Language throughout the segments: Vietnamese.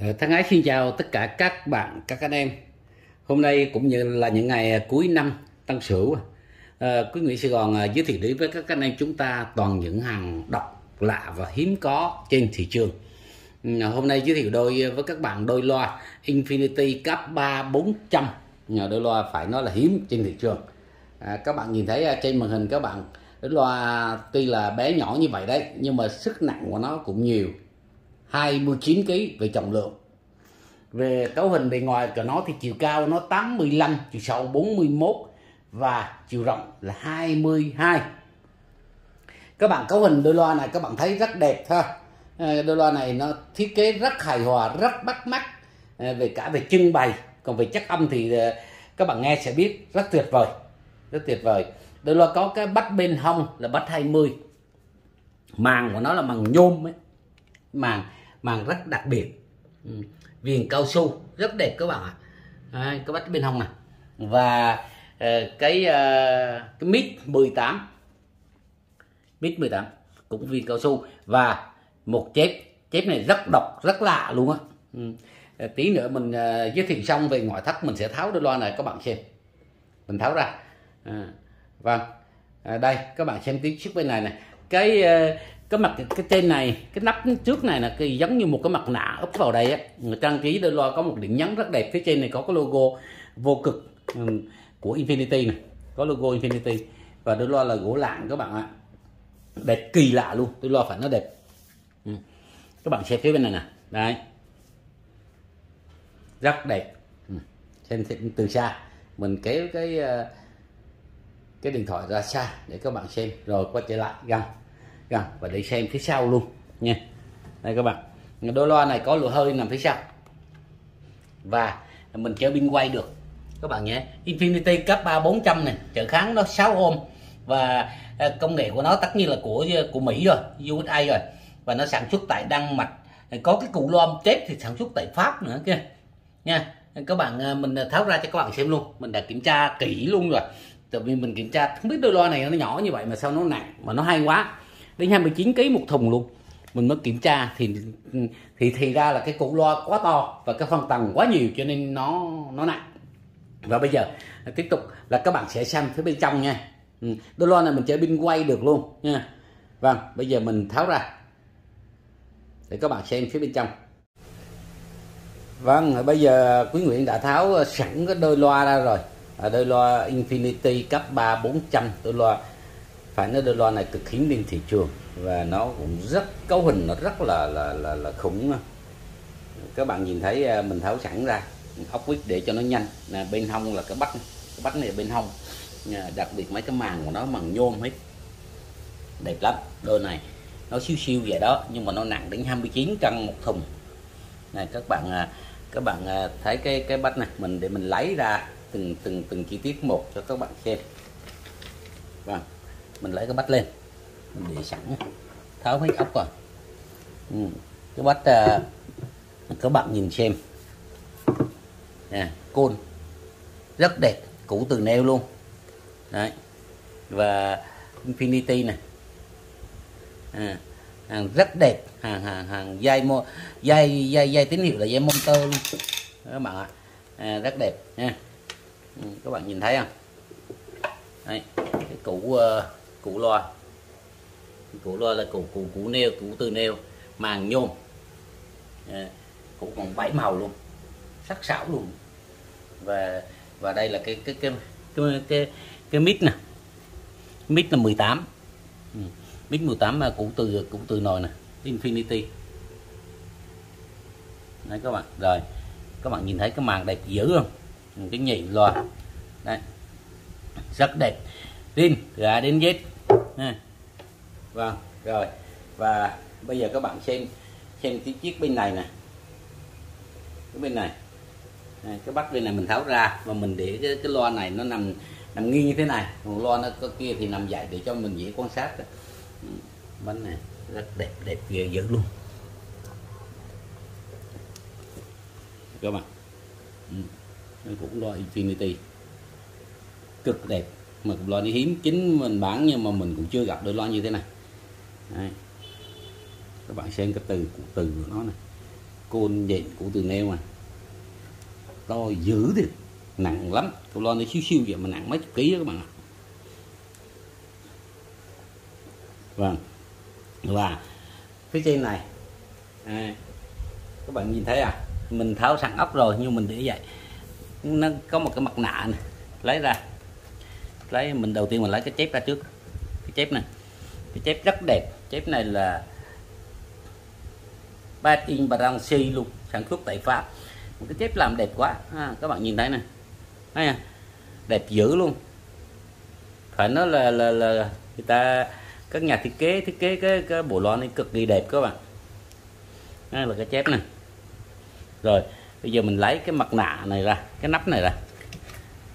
Ờ, thân ái xin chào tất cả các bạn, các anh em. Hôm nay cũng như là những ngày ờ, cuối năm Tân Sửu, ờ, quý Nguyễn Sài Gòn giới thiệu đến với các anh em chúng ta toàn những hàng độc lạ và hiếm có trên thị trường. Ừ, hôm nay giới thiệu đôi với các bạn đôi loa Infinity cấp 3 400. Nhờ Đôi loa phải nói là hiếm trên thị trường. À, các bạn nhìn thấy trên màn hình các bạn đôi loa tuy là bé nhỏ như vậy đấy nhưng mà sức nặng của nó cũng nhiều 29 kg về trọng lượng. Về cấu hình bề ngoài của nó thì chiều cao nó 85 chiều sâu 41 và chiều rộng là 22 các bạn cấu hình đôi loa này các bạn thấy rất đẹp ha. Ờ, đôi loa này nó thiết kế rất hài hòa, rất bắt mắt ờ, về cả về trưng bày. Còn về chất âm thì ờ, các bạn nghe sẽ biết rất tuyệt vời, rất tuyệt vời. Đôi loa có cái bắt bên hông là bắt 20 màng của nó là màng nhôm ấy. Màng màng rất đặc biệt. Ừ. viền cao su rất đẹp các bạn ạ. À, cái bắt bên hông này và uh, cái uh, cái mít 18 mít 18 cũng viền cao su. Và một chép chép này rất độc rất lạ luôn á. Ừ. Ờ, tí nữa mình uh, giới thiệu xong về ngoại thất mình sẽ tháo đôi loa này các bạn xem. Mình tháo ra. À, vâng. À, đây các bạn xem tiếp trước bên này này cái ờ, cái mặt, cái trên này, cái nắp trước này là cái giống như một cái mặt nạ úp vào đây á. Người trang trí đôi loa có một điểm nhấn rất đẹp, phía trên này có cái logo vô cực ừ, của Infinity này, có logo Infinity. Và đôi loa là gỗ lạng các bạn ạ. Đẹp kỳ lạ luôn, đôi loa phải nó đẹp. Ừ. các bạn xem phía bên này nè. Đây rất đẹp. Ừ. xem từ xa. Mình kéo cái ờ, cái điện thoại ra xa để các bạn xem, rồi quay trở lại gần gần và để xem phía sau luôn nha. Đây các bạn, đôi loa này có lỗ hơi nằm phía sau. Và mình chơi pin quay được. Các bạn nhé, Infinity cấp 3 400 này trở kháng nó 6 ohm và à, công nghệ của nó tất nhiên là của của Mỹ rồi USA rồi. Và nó sản xuất tại Đan Mạch. Có cái cụ loa chết thì sản xuất tại Pháp nữa kia nha, các bạn à, mình à, tháo ra cho các bạn xem luôn. Mình đã kiểm tra kỹ luôn rồi tại vì mình kiểm tra, không biết đôi loa này nó nhỏ như vậy mà sao nó nặng, mà nó hay quá. Đến 29 kg một thùng luôn. Mình mới kiểm tra thì thì thì ra là cái cụ loa quá to và cái phân tầng quá nhiều cho nên nó nó nặng. Và bây giờ, tiếp tục là các bạn sẽ xem phía bên trong nha. Ừ, đôi loa này mình chơi pin quay được luôn nha. Vâng bây giờ mình tháo ra. Để các bạn xem phía bên trong. Vâng bây giờ quý Nguyễn đã tháo sẵn cái đôi loa ra rồi. À, đôi loa Infinity cấp 3 400 đôi loa phải nói đôi loa này cực hiếm trên thị trường và nó cũng rất cấu hình nó rất là là là, là khủng. Các bạn nhìn thấy à, mình tháo sẵn ra ốc vít để cho nó nhanh. Là bên hông là cái bách cái bách này bên hông. Đặc biệt mấy cái màng của nó bằng nhôm hết. Đẹp lắm đôi này nó siêu siêu vậy đó nhưng mà nó nặng đến 29 cân một thùng. Này các bạn à, các bạn thấy cái cái bách này mình để mình lấy ra từng từng từng chi tiết một cho các bạn xem. Và mình lấy cái bát lên. Mình để sẵn tháo hết ốc rồi ừ. cái bát à, các bạn nhìn xem. Nè côn. Rất đẹp cũ từ neo luôn. Đấy. Và infinity này à, hàng rất đẹp. Hàng hàng hàng dây mo dây dây dây tín hiệu là dây motor luôn. Các bạn ạ. À, rất đẹp nha. Ừ, các bạn nhìn thấy không? Đấy cái củ uh, củ loa. Củ loa là củ củ củ nêu củ từ nêu màng nhôm. À, củ còn bảy màu luôn sắc sảo luôn. Và và đây là cái cái cái cái cái, cái mít nè. Mít là 18 ừ. mít 18 mà củ từ củ từ nồi nè infinity. Đấy các bạn rồi các bạn nhìn thấy cái màng đẹp dữ không? Cái nhảy loa. Đây rất đẹp. Pin từ A đến Z ha. vâng rồi. Và bây giờ các bạn xem xem cái chiếc bên này nè. Cái bên này. Này, cái bắt bên này mình tháo ra và mình để cái, cái loa này nó nằm nằm nghiêng như thế này. Còn loa nó có kia thì nằm dậy để cho mình dễ quan sát bánh này rất đẹp đẹp ghê dữ luôn. Các bạn. Ừ cũng lo Infinity. Cực đẹp. Mà lo đi hiếm. Chính mình bán nhưng mà mình cũng chưa gặp đôi lo như thế này. Đây. các bạn xem cái từ cụ từ của nó này. Côn nhện của từ nêu mà to dữ thì nặng lắm. Cụ lon nó siêu siêu vậy mà nặng mấy chục ký đó các bạn ạ. Vâng. Và phía trên này. À, các bạn nhìn thấy à? Mình tháo sẵn ốc rồi nhưng mình để vậy nó có một cái mặt nạ này lấy ra. Lấy mình đầu tiên mình lấy cái chép ra trước. Cái chép này. Cái chép rất đẹp. Chép này là Patin Baranci luôn. Sản xuất tại Pháp. Một cái chép làm đẹp quá. Ha, các bạn nhìn thấy này thấy à? đẹp dữ luôn. Phải nói là là là người ta các nhà thiết kế thiết kế cái cái bộ loa này cực kỳ đẹp các bạn. Đây là cái chép này rồi bây giờ mình lấy cái mặt nạ này ra cái nắp này ra.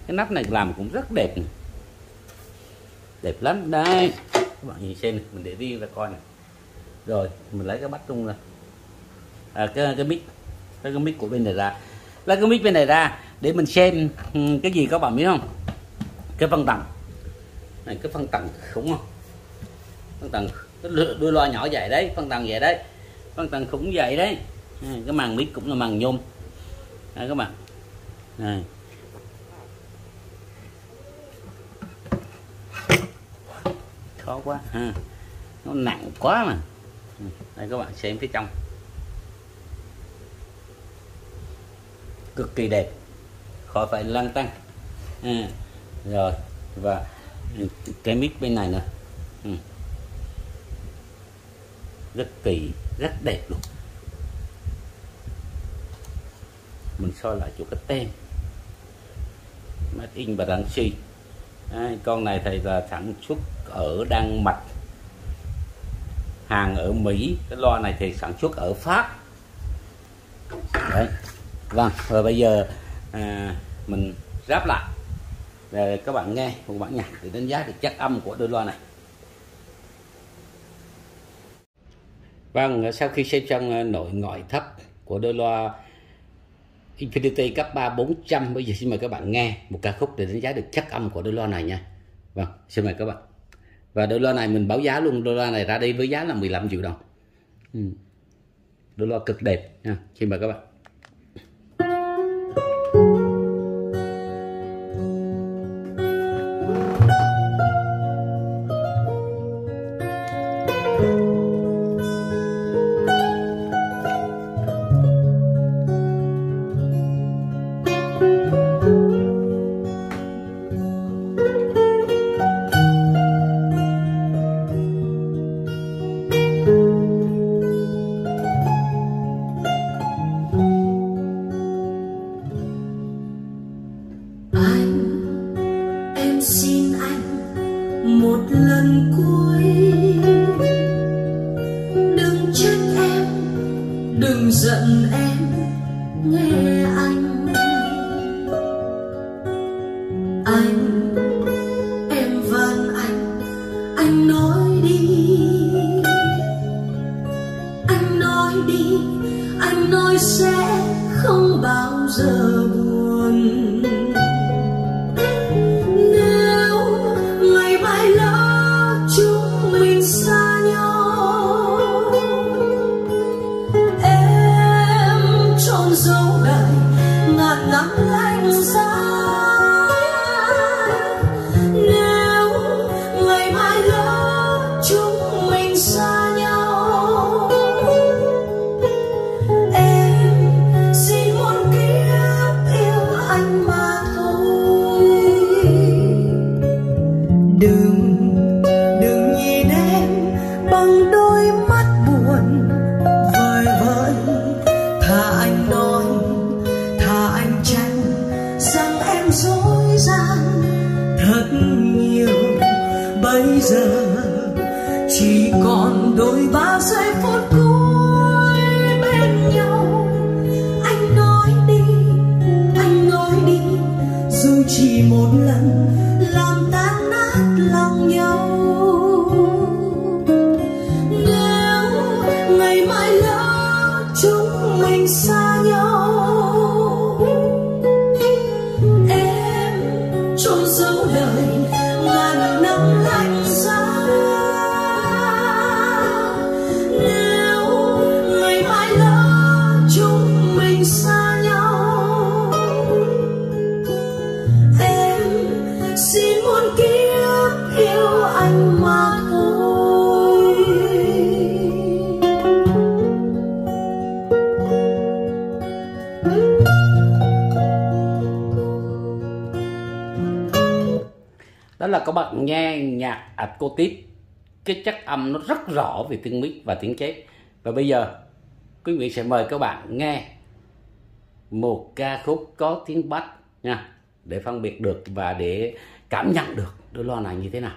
Cái nắp này làm cũng rất đẹp này. đẹp lắm. Đây các bạn nhìn xem này. mình để riêng ra coi này rồi mình lấy cái bắt tung ra. À, cái cái mic cái, cái mic của bên này ra. Lấy cái mic bên này ra để mình xem ừ, cái gì các bạn biết không? Cái phân tầng. Này cái phân tầng khủng không? Phân tầng đuôi loa nhỏ vậy đấy phân tầng vậy đấy. Phân tầng khủng vậy đấy. Ừ, cái màn mic cũng là màn nhôm đây các bạn. Này. Khó quá ha. Nó nặng quá mà. Ừ, đây các bạn xem phía trong. Cực kỳ đẹp. Khỏi phải lăn tăng à, ừ, rồi và cái mic bên này nữa. Ừ. rất kỳ rất đẹp luôn. Mình soi lại chỗ cái tem. Made in Baransi à, con này thầy là sản xuất ở Đan Mạch. Hàng ở Mỹ. Cái loa này thì sản xuất ở Pháp. Đấy. Vâng và bây giờ à, mình ráp lại. Để các bạn nghe một bản nhạc để đánh giá được chất âm của đôi loa này. Vâng sau khi xem xong à, nội ngoại thấp của đôi loa Infinity cấp 3 400 bây giờ xin mời các bạn nghe một ca khúc để đánh giá được chất âm của đôi loa này nha. Vâng xin mời các bạn. Và đôi loa này mình báo giá luôn. Đôi loa này ra đi với giá là 15 triệu đồng. Ừ. đôi loa cực đẹp nha. Xin mời các bạn. Giận em nghe anh anh đừng đừng nhìn em bằng đôi mắt buồn. Vời vợi, thà anh nói, thà anh tranh rằng em dối gian thật nhiều. Bây giờ chỉ còn đôi ba giây phút cuối bên nhau. Anh nói đi, anh nói đi, dù chỉ một lần, làm ta là các bạn nghe nhạc acoustic, cái chất âm nó rất rõ về tiếng mic và tiếng chế và bây giờ, quý vị sẽ mời các bạn nghe một ca khúc có tiếng bass nha, để phân biệt được và để cảm nhận được đôi loa này như thế nào.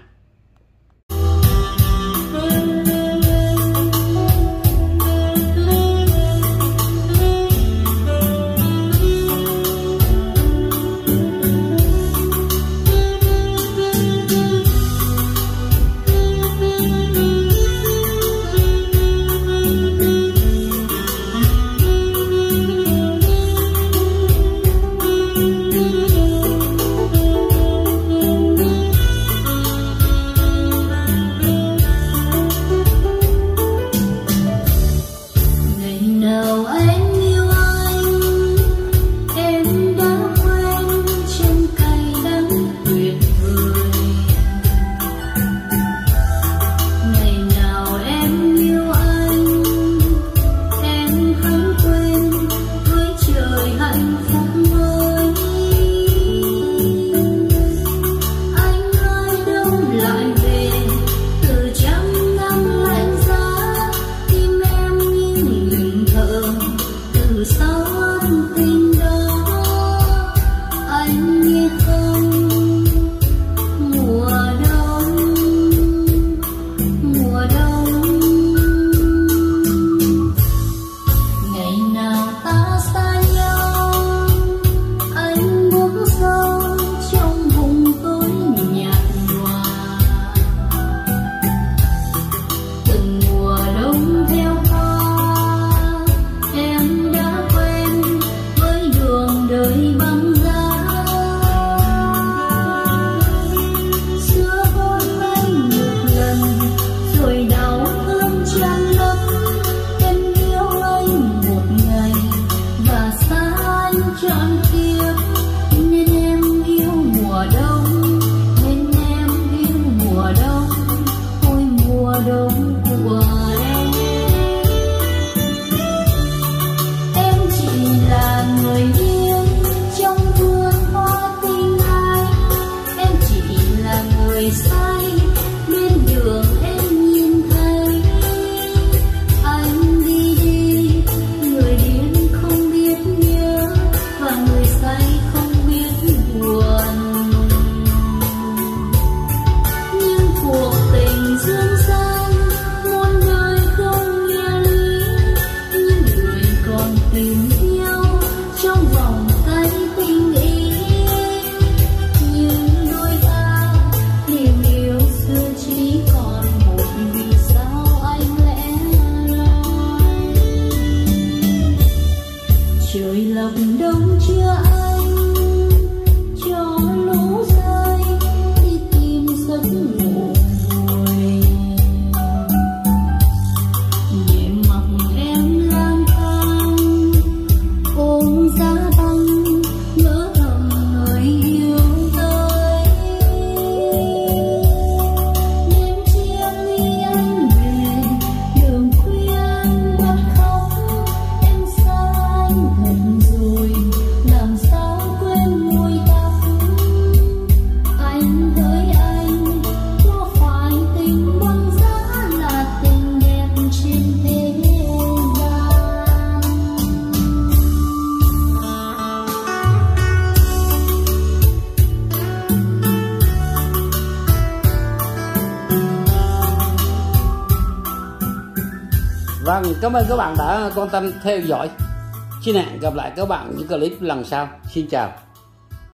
Cảm ơn các bạn đã quan tâm theo dõi. Xin hẹn gặp lại các bạn những clip lần sau. Xin chào.